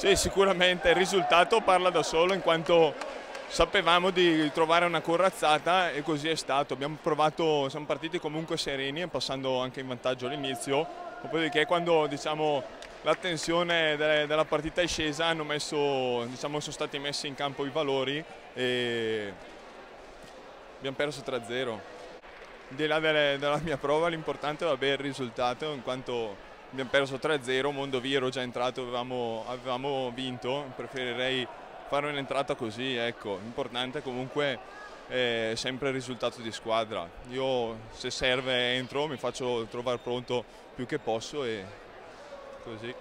Sì, sicuramente il risultato parla da solo in quanto sapevamo di trovare una corazzata e così è stato. Abbiamo provato, siamo partiti comunque sereni, passando anche in vantaggio all'inizio, dopodiché quando diciamo, la tensione della partita è scesa messo, diciamo, sono stati messi in campo i valori e abbiamo perso 3-0. Di là delle, della mia prova l'importante è il risultato in quanto abbiamo perso 3-0, Mondovì ero già entrato, avevamo, avevamo vinto, preferirei fare un'entrata così, ecco, l'importante comunque è sempre il risultato di squadra. Io se serve entro, mi faccio trovare pronto più che posso e così.